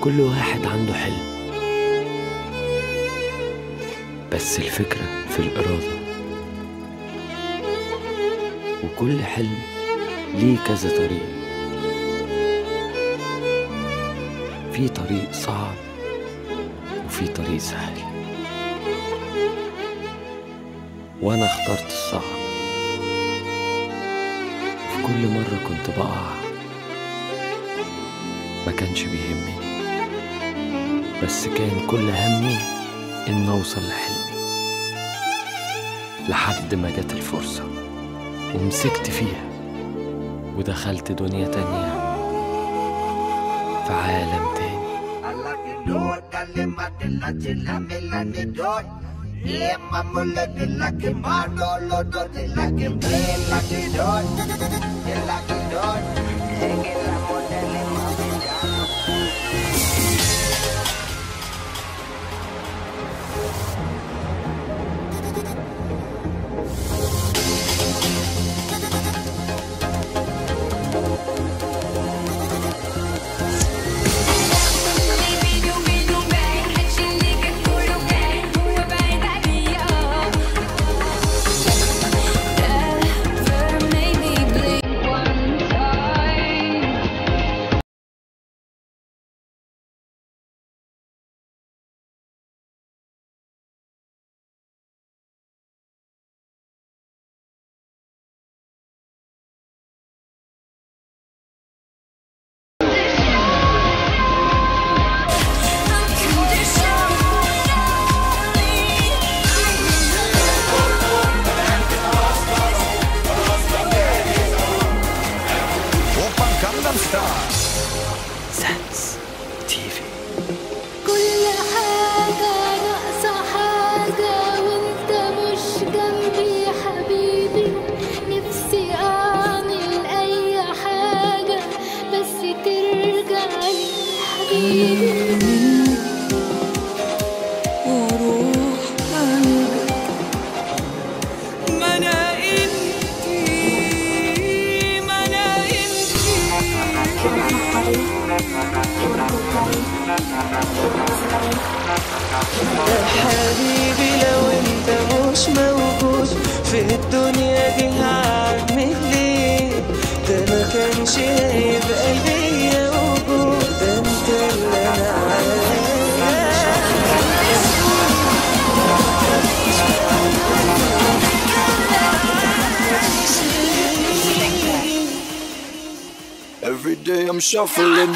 كل واحد عنده حلم. بس الفكرة في الإرادة. وكل حلم ليه كذا طريق. في طريق صعب وفي طريق سهل. وأنا اخترت الصعب. وفي كل مرة كنت بقع ما كانش بيهمني. بس كان كل همي إن أوصل لحلمي. لحد ما جت الفرصة ومسكت فيها ودخلت دنيا تانية في عالم تاني. سانس تي في كل حاجة ناقصة حاجة وانت مش جنبي حبيبي نفسي أعمل أي حاجة بس ترجع لي حبيبي. يا حبيبي لو انت مش موجود في الدنيا دي هعمل ايه ده ما كانش هيبقى ليا وجود ده انت اللي انا Every day I'm shuffling.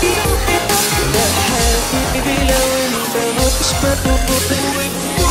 That high, baby, low, and the hope is purple, purple.